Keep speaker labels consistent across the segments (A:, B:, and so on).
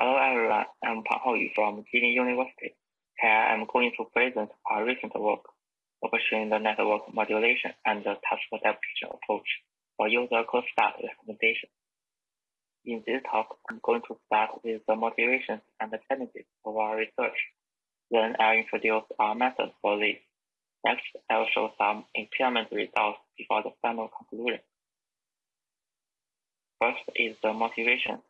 A: Hello everyone, I'm Pan Haoyu from Jilin University. Here I'm going to present our recent work focusing the network modulation and the task adaptation approach for user cold start recommendation. In this talk, I'm going to start with the motivations and the challenges of our research. Then I'll introduce our method for this. Next, I'll show some experiment results before the final conclusion. First is the motivation.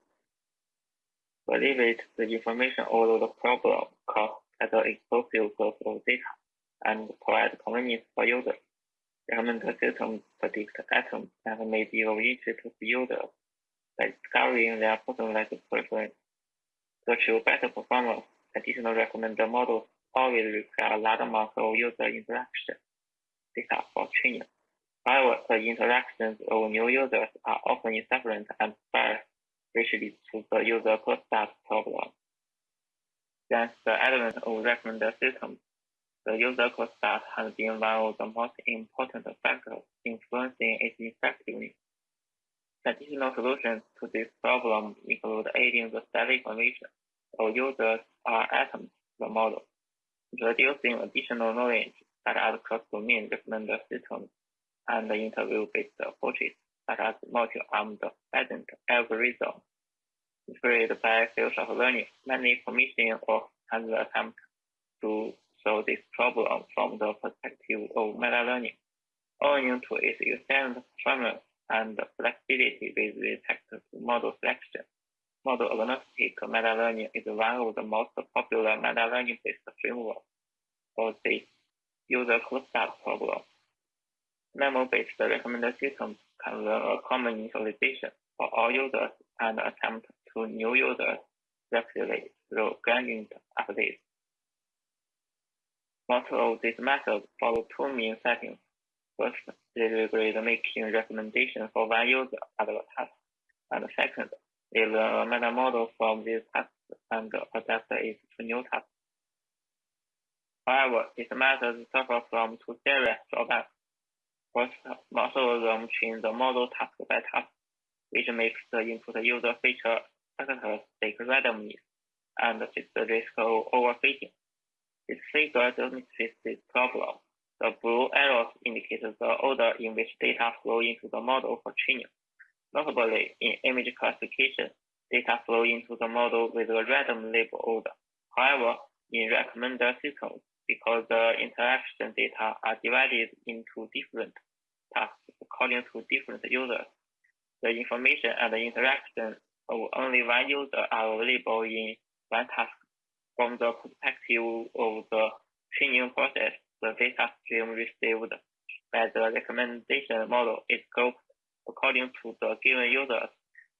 A: Validate the information over the problem caused by the explosive growth of data and provide convenience for users. Recommender systems predict items that may be of interest to users by discovering their personalized preference. To achieve better performance, additional recommender models always require a large amount of user interaction data for training. However, the interactions of new users are often insufficient and sparse, to the user cold start problem. Since the advent of recommender systems, the user cold start has been one of the most important factors influencing its effectiveness. Traditional solutions to this problem include aiding the static information of users or items the model, introducing additional knowledge that are cross-domain recommender systems and the interview-based approaches such as multi-armed bandit algorithm. Inspired by of learning, many commission or has attempt to solve this problem from the perspective of meta-learning, owing to its excellent performance and flexibility with respect to model selection. Model agnostic meta-learning is one of the most popular meta-learning based frameworks for the user cold-start problem. MAML-based recommendation systems can run a common initialization for all users and attempt to new users rapidly through gradient updates. Most of these methods follow two main settings. First, deliberate making recommendations for one user at a task. And second, they learn a meta model from these tasks and adapt it to new tasks. However, these methods suffer from two serious drawbacks. First, most of them train the model task by task, which makes the input user feature factors take randomness and is the risk of overfitting. This figure demonstrates this problem. The blue arrows indicate the order in which data flow into the model for training. Notably, in image classification, data flow into the model with a random label order. However, in recommender systems, because the interaction data are divided into different tasks according to different users, the information and the interaction of only one user are available in one task. From the perspective of the training process, the data stream received by the recommendation model is grouped according to the given users,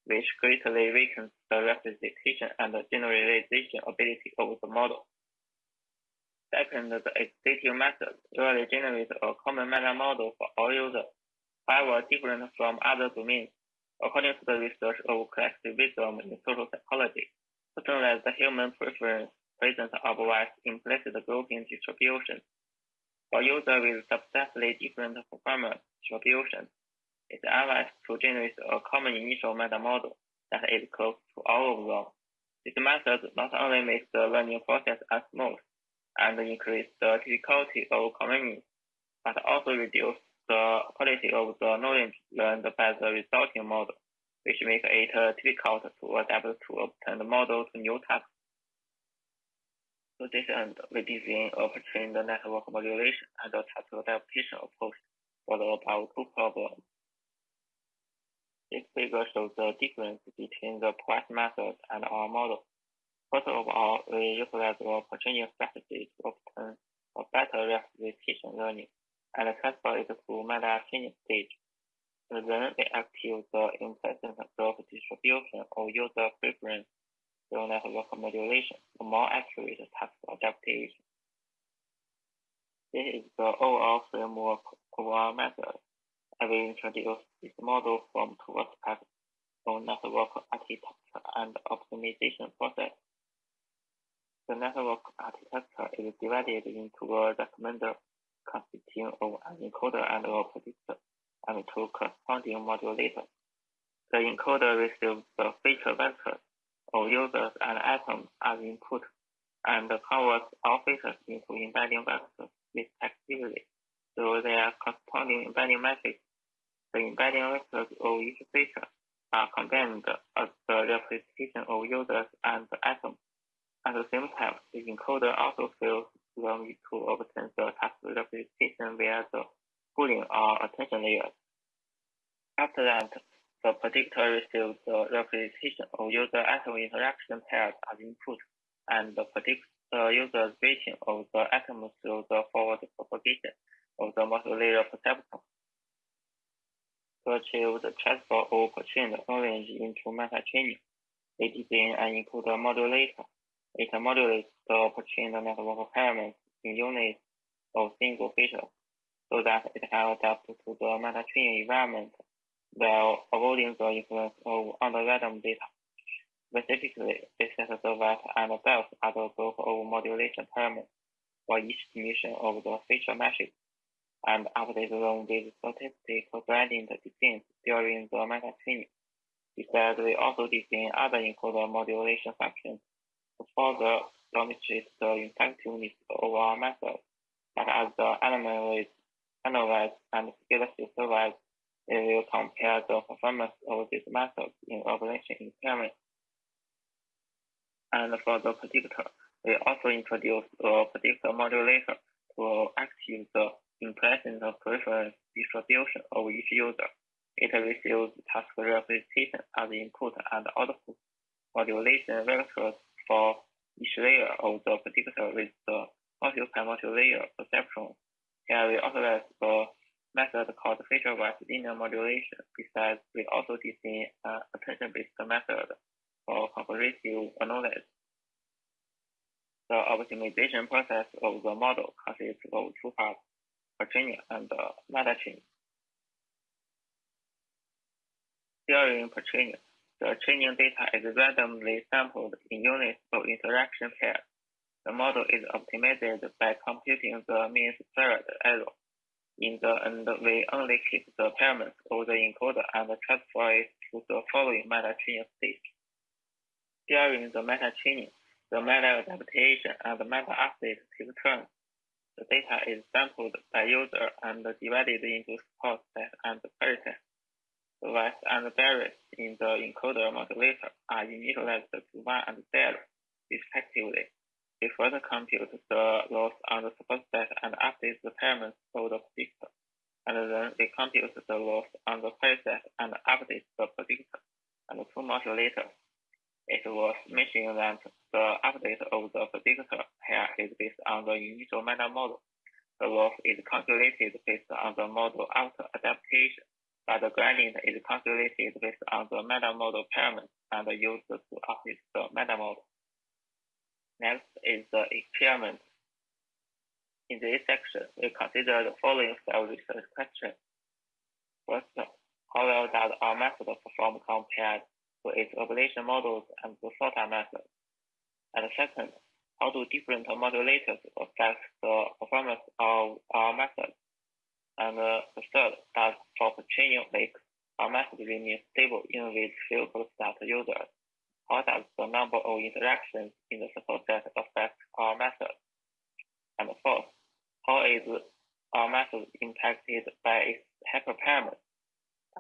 A: which greatly weakens the representation and generalization ability of the model. Second, the additive method usually generates a common meta model for all users, however different from other domains. According to the research of collectivism in social psychology, personalized human preference presents otherwise implicit grouping distribution. For users with substantially different performance distributions, it's advised to generate a common initial meta model that is close to all of them. This method not only makes the learning process as smooth and increase the difficulty of convenience, but also reduce the quality of the knowledge learned by the resulting model, which makes it uh, difficult to adapt to obtain the model to new tasks. To this end, we design a trained network modulation and a task adaptation approach for the above two problems. This figure shows the difference between the price method and our model. First of all, we utilize the to obtain a better representation learning and transfer it to meta training stage. Then we activate the uh, implicit growth distribution or user preference neural network modulation for more accurate task adaptation. This is the overall framework of our method. I will introduce this model from two aspects of network architecture and optimization process. The network architecture is divided into a recommender consisting of an encoder and a predictor and two corresponding modulators. The encoder receives the feature vectors of users and items as input, and converts all features into embedding vectors respectively through their corresponding embedding metrics. The embedding vectors of each feature are combined as the representation of users and items. At the same time, the encoder also fills them to obtain the task representation via the pooling or attention layers. After that, the predictor receives the of user-item interaction pairs as input and predicts the user's rating of the item through the forward propagation of the multi-layer perceptron. To achieve the transfer of pre-trained knowledge into meta-training, they design an encoder modulator. It modulates the pre-trained network parameters in units of single features so that it can adapt to the meta-training environment while avoiding the influence of under-random data. Specifically, this set the wet and above are the group of modulation parameters for each dimension of the feature matrix and update them with stochastic gradient descent during the meta training. Besides, we also define other encoder modulation functions to further demonstrate the effectiveness of our method, but as the element is analyzed and scarcely we will compare the performance of this method in ablation experiment. And for the predictor, we also introduce a predictor modulator to activate the implicit preference distribution of each user. It receives task representation as input and output modulation vectors for each layer of the predictor with the multi-layer perceptron. Here we authorize the method called feature-wise linear modulation. Besides, we also define an uh, attention-based method for comparative analysis. The optimization process of the model consists of two parts, pre-training and uh, meta-training. During pre-training, the training data is randomly sampled in units of interaction pairs. The model is optimized by computing the mean squared error in the end, we only keep the parameters of the encoder and transfer it to the following meta-training stage. During the meta-training, the meta-adaptation and the meta-update take turns. The data is sampled by user and divided into support set and query set. The whites and berries in the encoder modulator are initialized to 1 and 0, respectively. We further compute the loss on the support set and update the of the predictor. And then we compute the loss on the query set and update the predictor and two months later. It was mentioned that the update of the predictor here is based on the initial meta model. The loss is calculated based on the model after adaptation, but the gradient is calculated based on the meta model parameters and used to update the meta model. Next is the experiment. In this section, we consider the following self-research questions. First, how well does our method perform compared to its ablation models and the SOTA method? And second, how do different modulators affect the performance of our method? And uh, the third, does for training make our method remain stable even with few start users? How does the number of interactions in the support set affect our method? And fourth, how is our method impacted by its hyperparameters?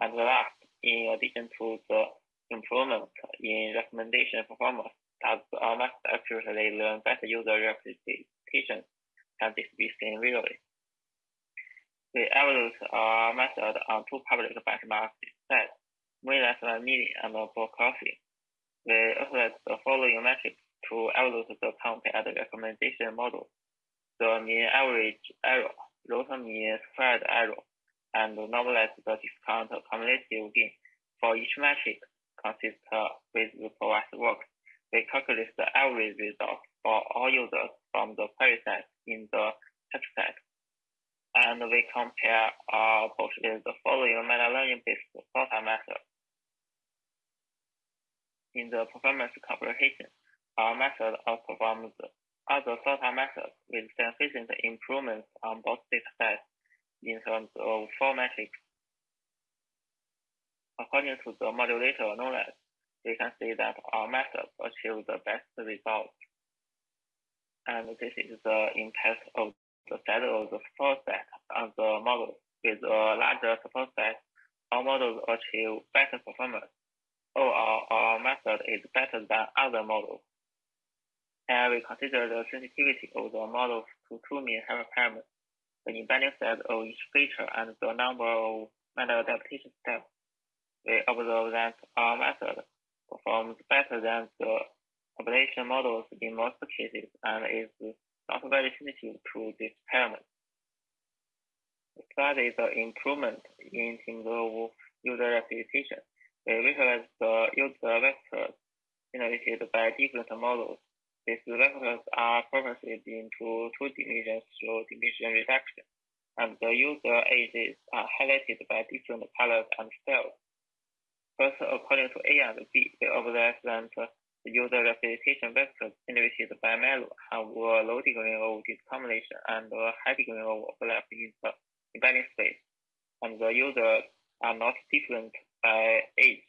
A: And last, in addition to the improvement in recommendation performance, does our method accurately learn better user representation? Can this be seen visually? We evaluate our method on two public benchmark sets, MovieLens and Mini and Book We apply the following metrics to evaluate the compared recommendation model. The mean average error, root mean squared error, and normalize the discount cumulative gain. For each metric consists with the provided work. We calculate the average result for all users from the query set in the text set. And we compare uh, both with the following meta-learning based SOTA method in the performance computation, our method outperforms other SOTA methods with significant improvements on both data sets in terms of four metrics. According to the modulator knowledge, we can see that our method achieves the best results. And this is the impact of the size of the support set on the model. With a larger support set, our models achieve better performance. Oh, Overall, our method is better than other models. And we consider the sensitivity of the model to two main hyperparameters, the embedding size of each feature and the number of adaptation steps. We observe that our method performs better than the population models in most cases and is not very sensitive to this parameter. The study the improvement in of user representation. The user vectors generated by different models. These vectors are processed into two dimensions through dimension reduction, and the user ages are highlighted by different colors and styles. First, according to A and B, we observe that the user representation vectors generated by MeLU have a low degree of discrimination and a high degree of overlap in the embedding space, and the users are not different age.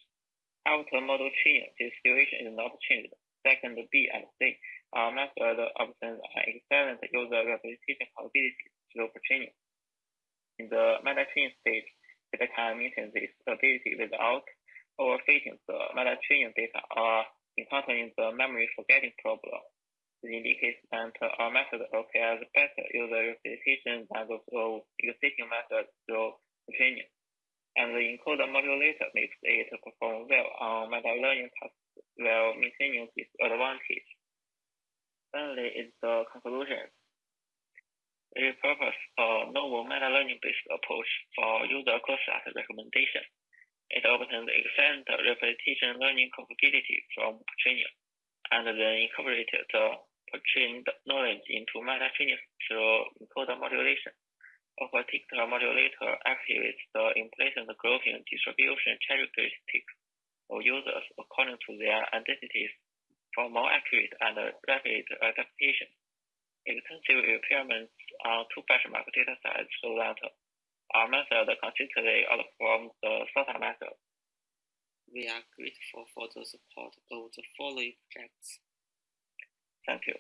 A: After model training, the situation is not changed. Second, B and C our method obtains an excellent user representation capabilities through training. In the meta training stage, it can maintain this ability without overfitting the meta training data or encountering the memory forgetting problem. This indicates that our method acquires better user representation than those of existing methods through training. And the encoder modulator makes it perform well uh, on meta learning tasks while maintaining this advantage. Finally, is the conclusion. We purpose a novel meta learning based approach for user cold-start recommendation. It obtains excellent repetition learning capability from training, and then incorporated the trained knowledge into meta-training through encoder modulation. A particular modulator activates the implicit grouping distribution characteristics of users according to their identities for more accurate and rapid adaptation. Extensive experiments on two benchmark data sets show that our method consistently outperforms the SOTA method.
B: We are grateful for the support of the following projects.
A: Thank you.